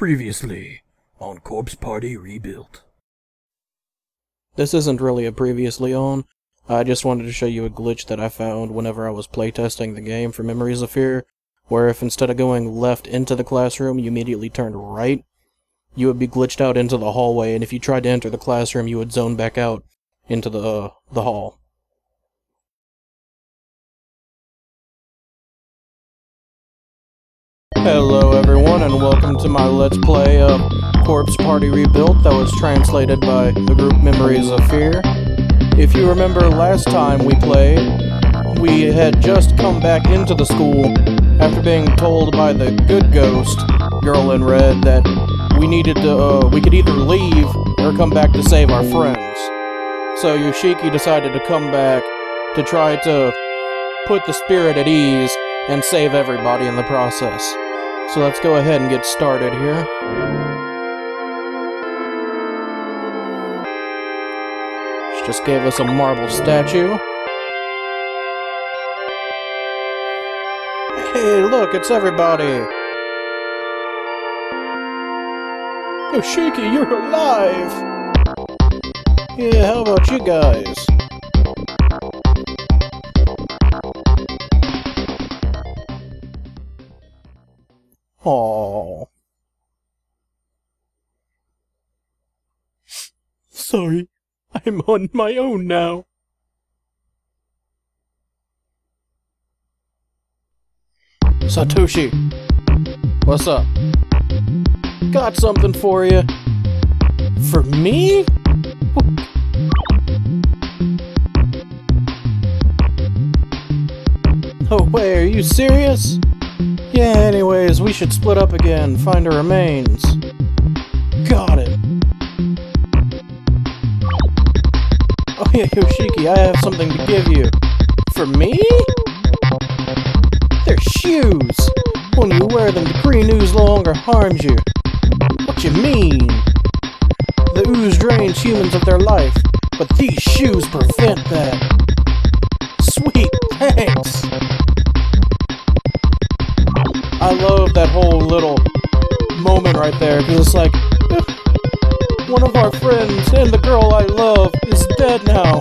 Previously on Corpse Party Rebuilt. This isn't really a previously on. I just wanted to show you a glitch that I found whenever I was playtesting the game for Memories of Fear, where if instead of going left into the classroom, you immediately turned right, you would be glitched out into the hallway, and if you tried to enter the classroom, you would zone back out into the, uh, the hall. Hello everyone and welcome to my Let's Play of Corpse Party Rebuilt that was translated by the group Memories of Fear. If you remember last time we played, we had just come back into the school after being told by the good ghost, girl in red, that we needed to, uh, we could either leave or come back to save our friends. So Yoshiki decided to come back to try to put the spirit at ease and save everybody in the process. So let's go ahead and get started here. She just gave us a marble statue. Hey, look, it's everybody! Yoshiki, you're alive! Yeah, how about you guys? Aww. Sorry, I'm on my own now. Satoshi, what's up? Got something for you. For me? Oh, wait, are you serious? Yeah, anyways, we should split up again, find her remains. Got it. Oh yeah, Yoshiki, I have something to give you. For me? They're shoes! When you wear them, the green ooze no longer harms you. What you mean? The ooze drains humans of their life, but these shoes prevent that. Sweet, thanks! That whole little moment right there because it's like one of our friends and the girl I love is dead now.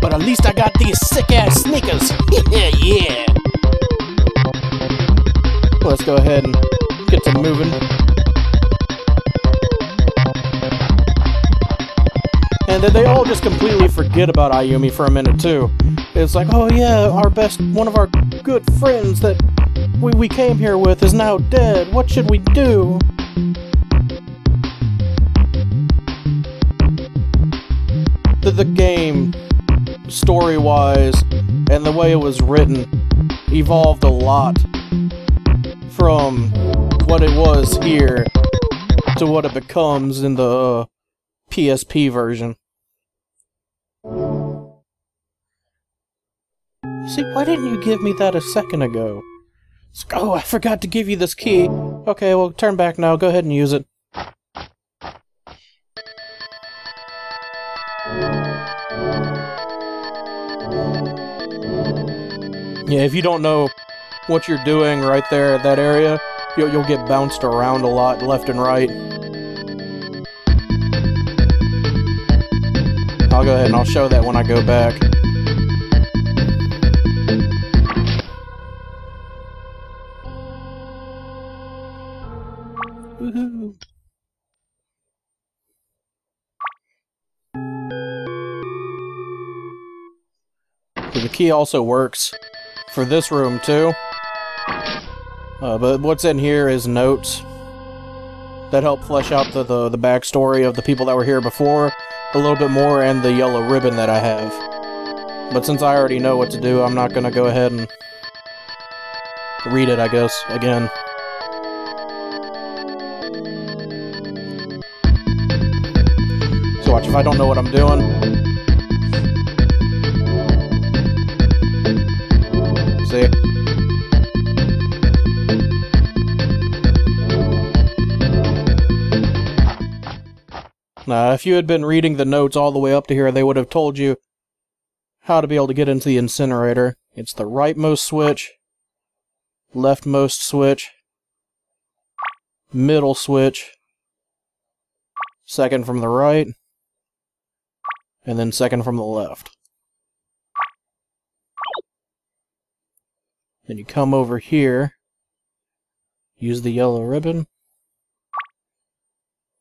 But at least I got these sick ass sneakers. yeah. Let's go ahead and get to moving. And then they all just completely forget about Ayumi for a minute too. It's like, oh yeah, our best, one of our good friends that we, we came here with is now dead. What should we do? The, the game, story-wise, and the way it was written, evolved a lot from what it was here to what it becomes in the uh, PSP version. See, why didn't you give me that a second ago? Oh, I forgot to give you this key. Okay, well, turn back now. Go ahead and use it. Yeah, if you don't know what you're doing right there at that area, you'll, you'll get bounced around a lot left and right. I'll go ahead and I'll show that when I go back. Key also works for this room too. Uh, but what's in here is notes that help flesh out the, the, the backstory of the people that were here before a little bit more and the yellow ribbon that I have. But since I already know what to do, I'm not going to go ahead and read it, I guess, again. So watch, if I don't know what I'm doing... See? Now, if you had been reading the notes all the way up to here, they would have told you how to be able to get into the incinerator. It's the rightmost switch, leftmost switch, middle switch, second from the right, and then second from the left. Then you come over here, use the yellow ribbon.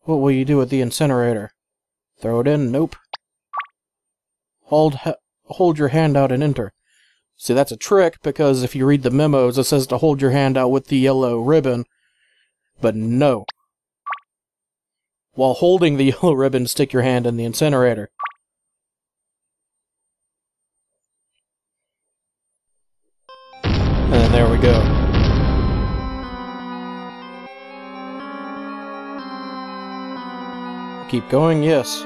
What will you do with the incinerator? Throw it in? Nope. Hold, hold your hand out and enter. See, that's a trick, because if you read the memos, it says to hold your hand out with the yellow ribbon. But no. While holding the yellow ribbon, stick your hand in the incinerator. There we go. Keep going, yes.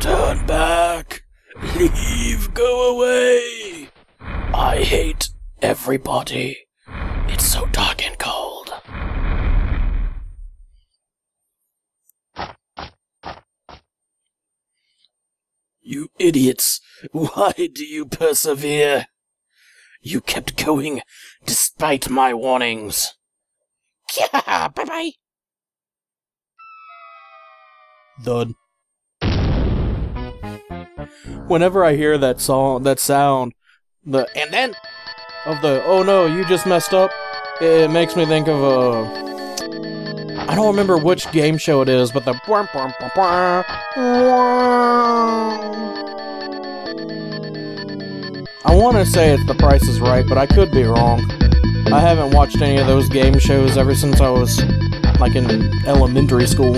Turn back! Leave! Go away! I hate everybody. It's so dark and cold. You idiots! Why do you persevere? You kept going despite my warnings. Yeah, bye bye. Thud. Whenever I hear that song, that sound, the and then of the oh no, you just messed up, it makes me think of a. I don't remember which game show it is, but the. I want to say it's The Price is Right, but I could be wrong. I haven't watched any of those game shows ever since I was like in elementary school.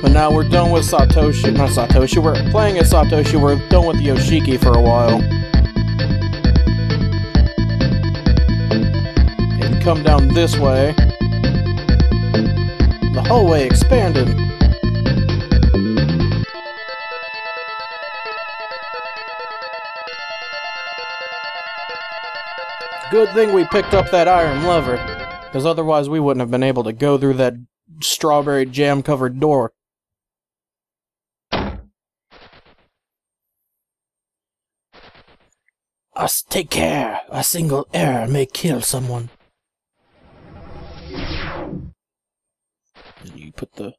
But now we're done with Satoshi. Not Satoshi, we're playing as Satoshi, we're done with Yoshiki for a while. And come down this way. The hallway expanded. Good thing we picked up that iron lever, because otherwise we wouldn't have been able to go through that strawberry jam covered door. Us take care. A single error may kill someone. You put the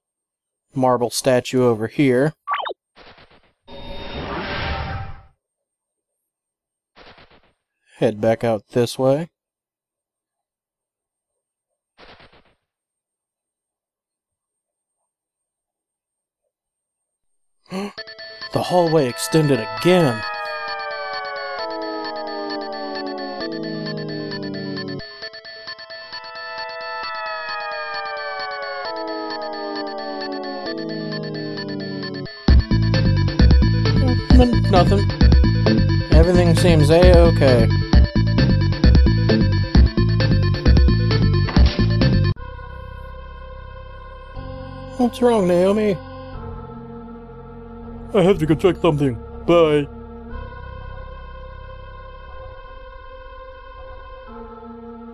marble statue over here. Head back out this way. the hallway extended again. Nothing. Everything seems a-okay. What's wrong, Naomi? I have to go check something. Bye.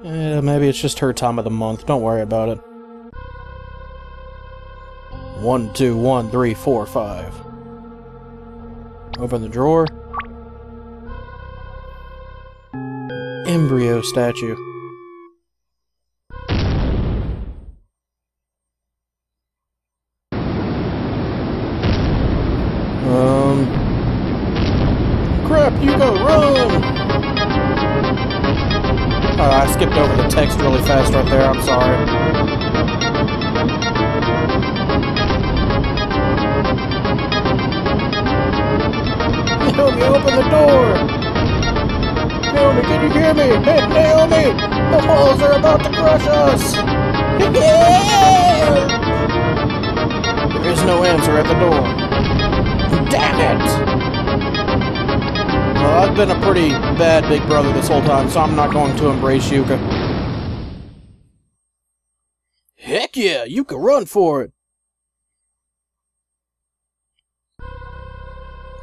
Eh, maybe it's just her time of the month. Don't worry about it. One, two, one, three, four, five. Open the drawer. Embryo statue. Fast right there, I'm sorry. Naomi, open the door! Naomi, can you hear me? Hey, Naomi! The walls are about to crush us! there is no answer at the door. Damn it! Well, I've been a pretty bad big brother this whole time, so I'm not going to embrace Yuka. Heck yeah, you can run for it!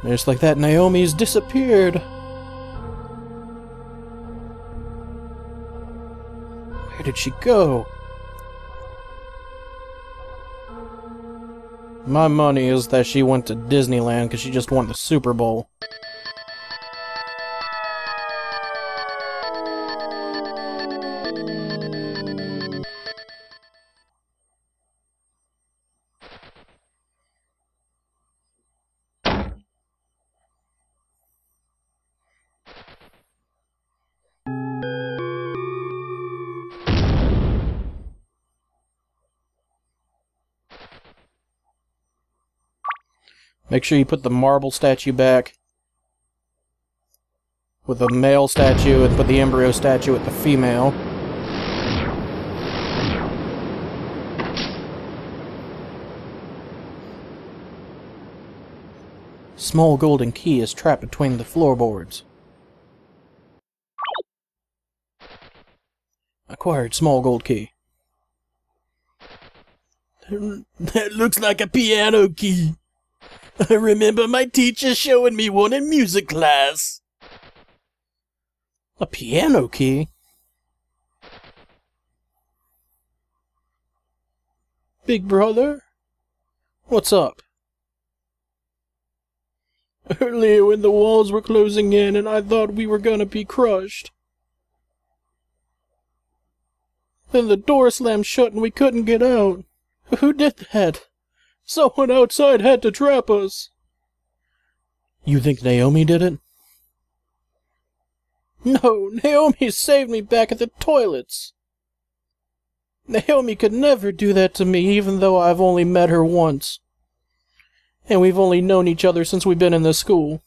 Just like that, Naomi's disappeared. Where did she go? My money is that she went to Disneyland because she just won the Super Bowl. Make sure you put the marble statue back with the male statue and put the embryo statue with the female. Small golden key is trapped between the floorboards. Acquired small gold key. That looks like a piano key. I remember my teacher showing me one in music class. A piano key? Big brother? What's up? Earlier when the walls were closing in and I thought we were gonna be crushed. Then the door slammed shut and we couldn't get out. Who did that? Someone outside had to trap us. You think Naomi did it? No, Naomi saved me back at the toilets. Naomi could never do that to me, even though I've only met her once. And we've only known each other since we've been in this school.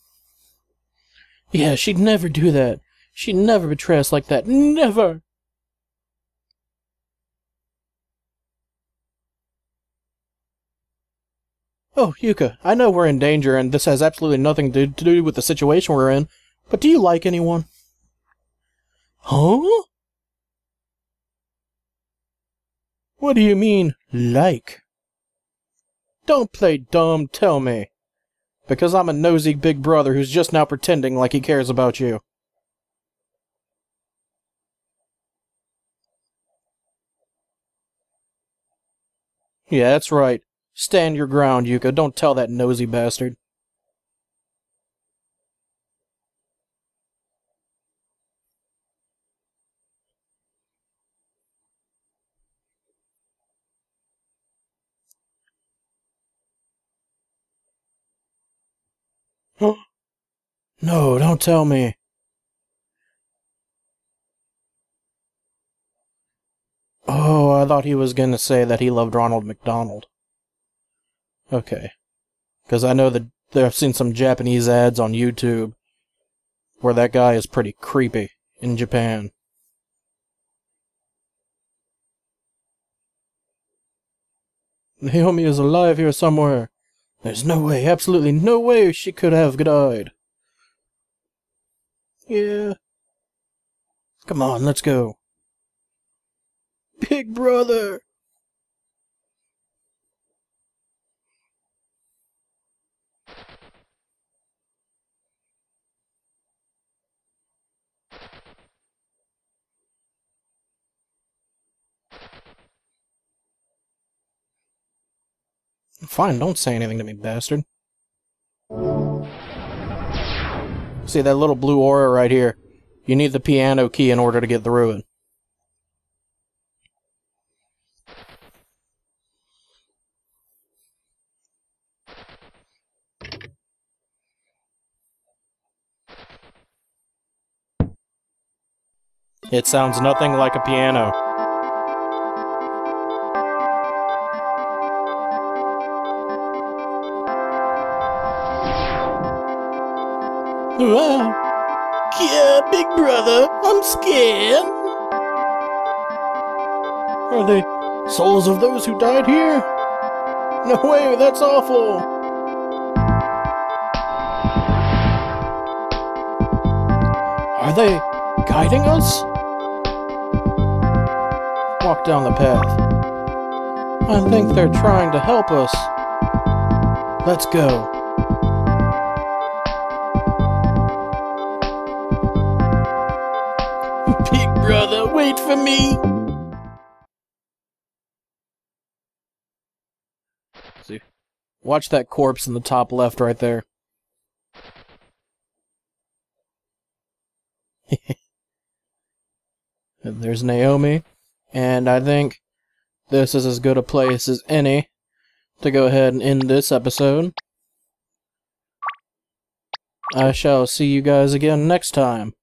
Yeah, she'd never do that. She'd never betray us like that. Never! Oh, Yuka, I know we're in danger and this has absolutely nothing to, to do with the situation we're in, but do you like anyone? Huh? What do you mean, like? Don't play dumb, tell me. Because I'm a nosy big brother who's just now pretending like he cares about you. Yeah, that's right. Stand your ground, Yuka. Don't tell that nosy bastard. no, don't tell me. Oh, I thought he was gonna say that he loved Ronald McDonald. Okay. Because I know that I've seen some Japanese ads on YouTube where that guy is pretty creepy in Japan. Naomi is alive here somewhere. There's no way, absolutely no way she could have died. Yeah. Come on, let's go. Big brother! Fine, don't say anything to me, bastard. See that little blue aura right here? You need the piano key in order to get through it. It sounds nothing like a piano. Yeah, big brother, I'm scared. Are they souls of those who died here? No way, that's awful. Are they guiding us? Walk down the path. I think they're trying to help us. Let's go. Brother, wait for me. See, Watch that corpse in the top left right there. There's Naomi, and I think this is as good a place as any to go ahead and end this episode. I shall see you guys again next time.